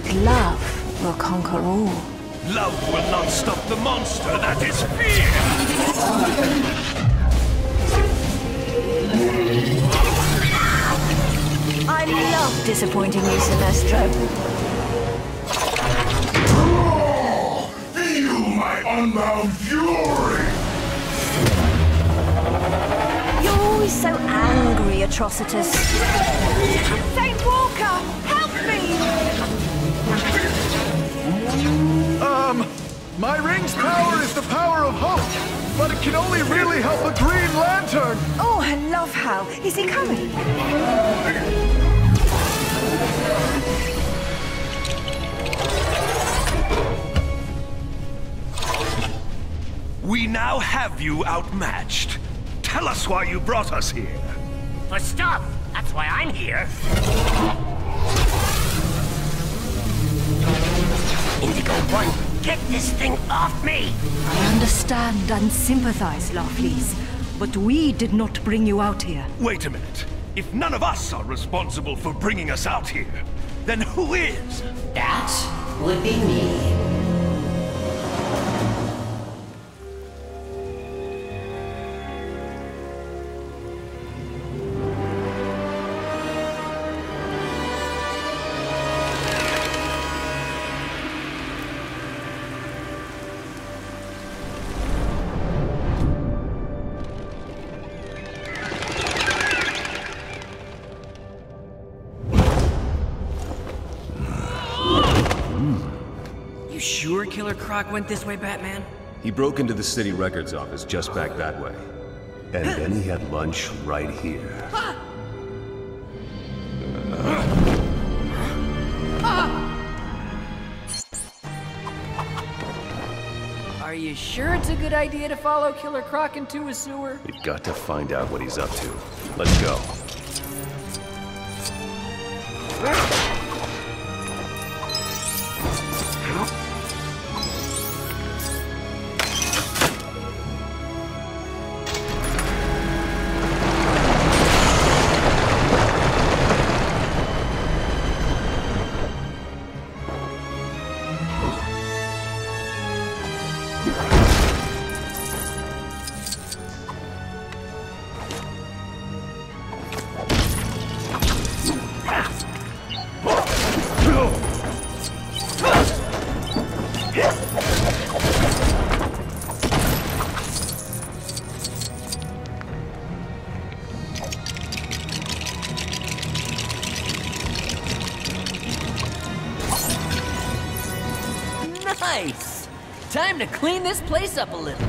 but love will conquer all. Love will not stop the monster that is fear. I love disappointing you, Sinestro. Feel my unbound fury! You're always so angry, Atrocitus. Saint Walker, help me! Um, my ring's power is the power of hope, but it can only really help a Green Lantern. Oh, I love Hal. Is he coming? We now have you outmatched. Tell us why you brought us here. For stuff. That's why I'm here. Indigo One, get this thing off me! I understand and sympathize, Larfleeze, but we did not bring you out here. Wait a minute. If none of us are responsible for bringing us out here, then who is? That would be me. Killer Croc went this way, Batman? He broke into the city records office just back that way. And then he had lunch right here. Are you sure it's a good idea to follow Killer Croc into a sewer? We've got to find out what he's up to. Let's go. Time to clean this place up a little.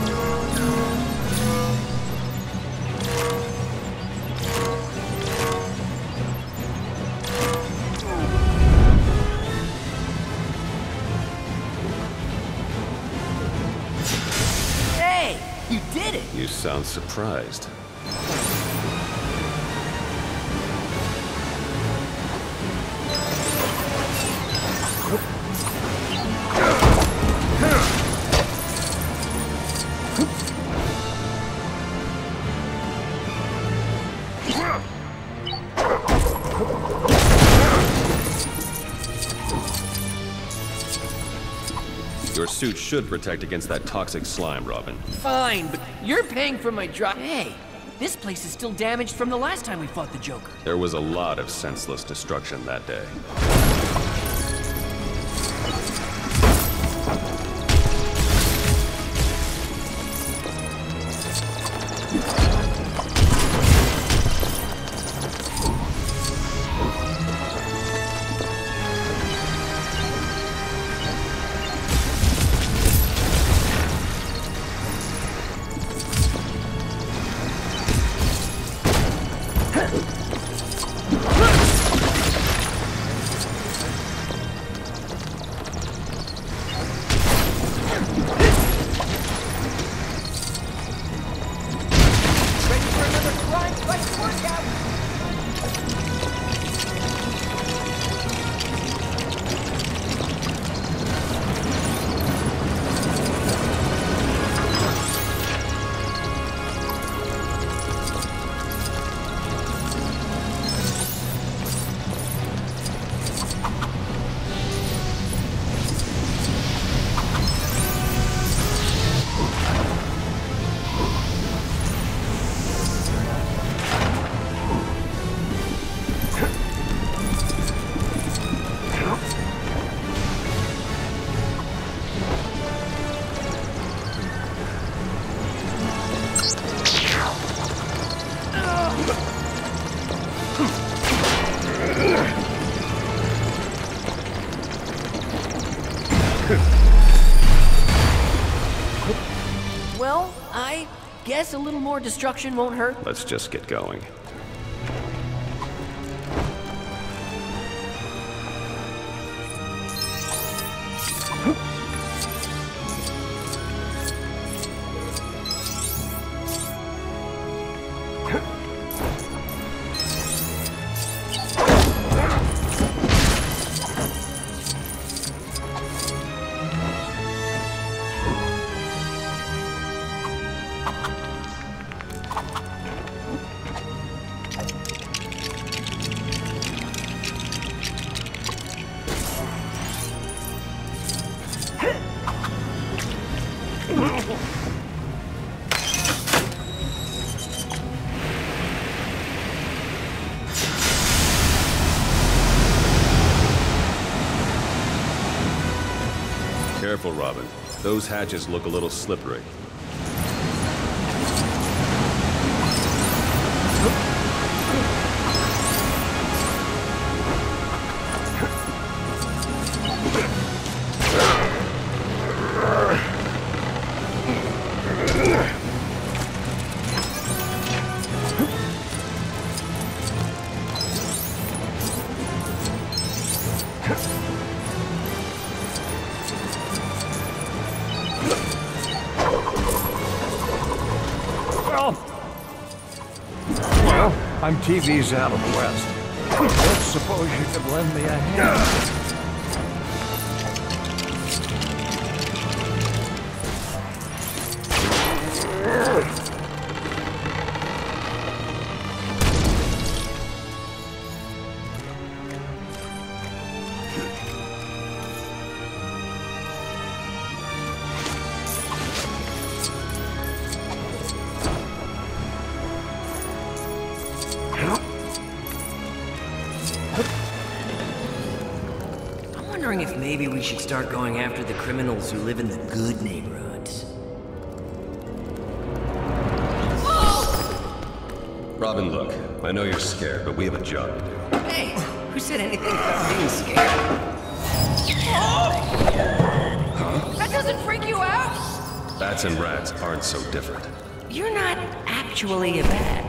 sound surprised. Your suit should protect against that toxic slime, Robin. Fine, but you're paying for my drop. Hey, this place is still damaged from the last time we fought the Joker. There was a lot of senseless destruction that day. Well, I guess a little more destruction won't hurt. Let's just get going. Careful, Robin. Those hatches look a little slippery. I'm TV's Adam West. Don't suppose you could lend me a hand? Maybe we should start going after the criminals who live in the good neighborhoods. Robin, look, I know you're scared, but we have a job to do. Hey, who said anything about being scared? Huh? That doesn't freak you out? Bats and rats aren't so different. You're not actually a bat.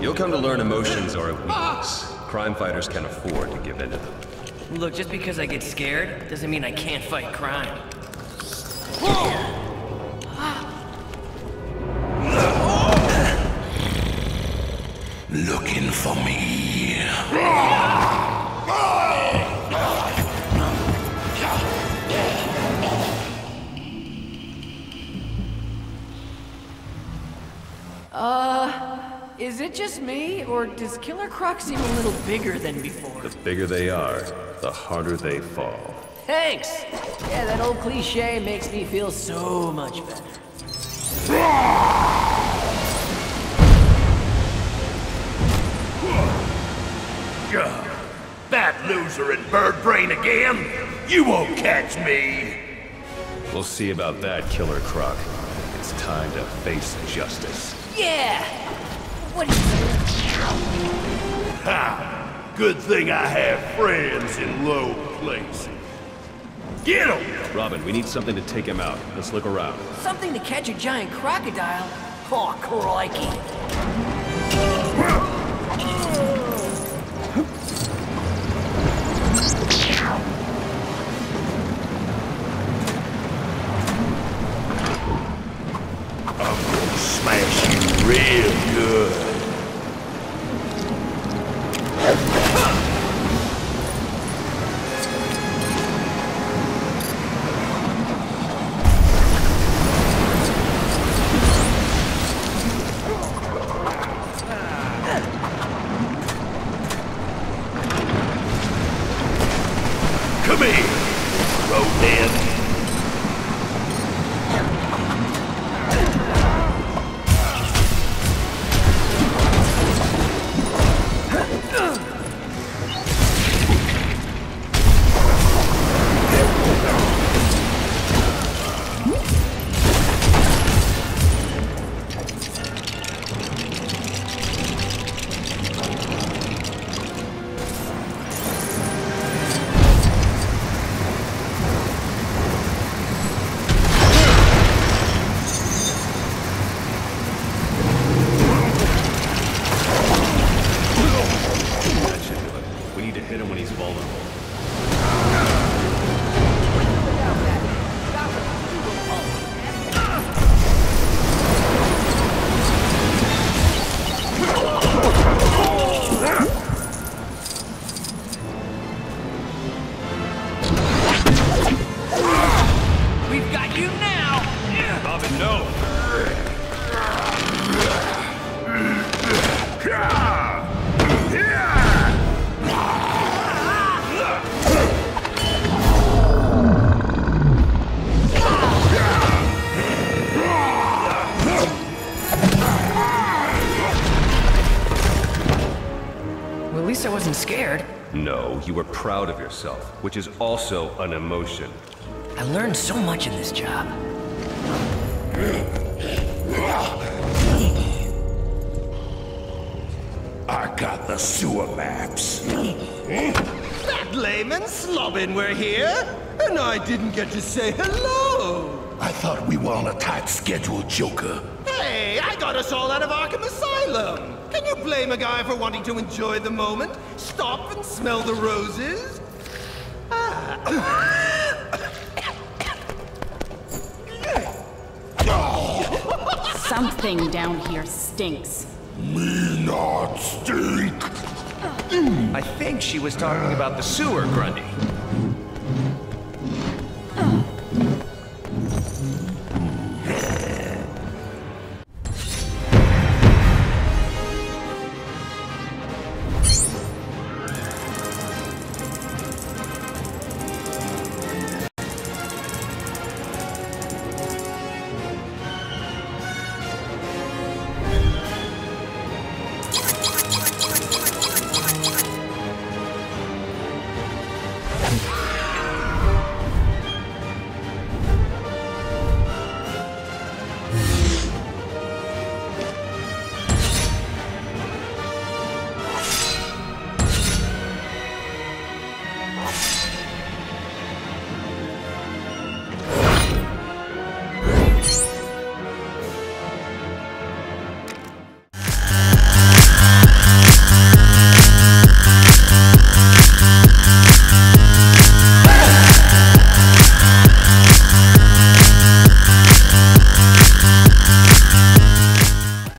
You'll come to learn emotions are a weakness. Crime fighters can't afford to give in to them. Look, just because I get scared doesn't mean I can't fight crime. Looking for me. It just me, or does Killer Croc seem a little bigger than before? The bigger they are, the harder they fall. Thanks! Yeah, that old cliche makes me feel so much better. That loser and bird brain again? You won't catch me! We'll see about that, Killer Croc. It's time to face justice. Yeah! What do you say? Ha! Good thing I have friends in low places. Get him! Robin, we need something to take him out. Let's look around. Something to catch a giant crocodile? Oh, crikey. Here, Rodan. Least I wasn't scared. No, you were proud of yourself, which is also an emotion. I learned so much in this job. I got the sewer maps. That layman Slobbin were here, and I didn't get to say hello. I thought we were on a tight schedule, Joker. Hey, I got us all out of Arkham Asylum. Can you blame a guy for wanting to enjoy the moment? Stop and smell the roses? Something down here stinks. Me not stink. I think she was talking about the sewer, Grundy.